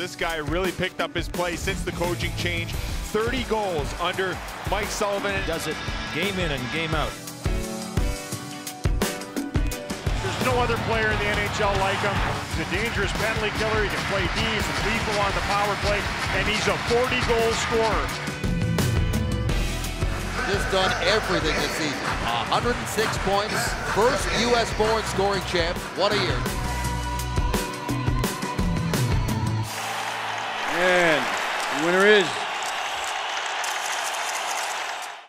This guy really picked up his play since the coaching change. 30 goals under Mike Sullivan. Does it game in and game out. There's no other player in the NHL like him. He's a dangerous penalty killer. He can play D. He's lethal on the power play, and he's a 40-goal scorer. Just done everything this season. 106 points, first U.S.-born scoring champ. What a year. The winner is